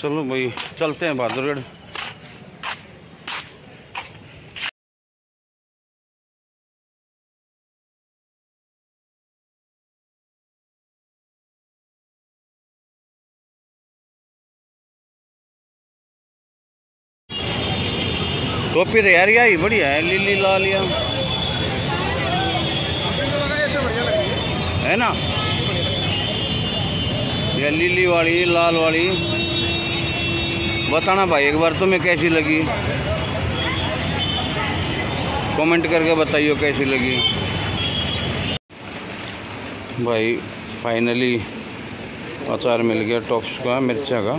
चलो भाई, चलते हैं बहादुरगढ़ टोपी तो यार यही बढ़िया है, लीली लाल या। है ना? ये लीली वाली, लाल वाली। बताना भाई, एक बार तुम्हें कैसी लगी? कमेंट करके बताइए कैसी लगी। भाई फाइनली अचार मिल गया टॉप्स का, मिर्चा का।